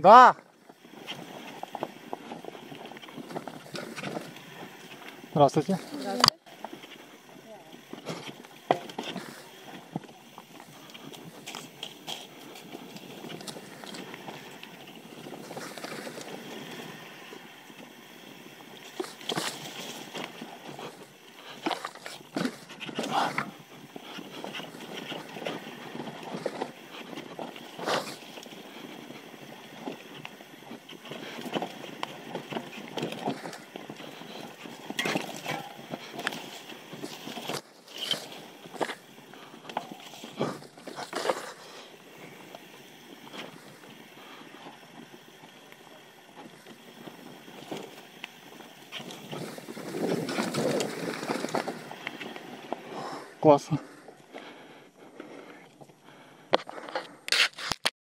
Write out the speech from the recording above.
나! Здравствуйте. Здравствуйте. com a